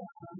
God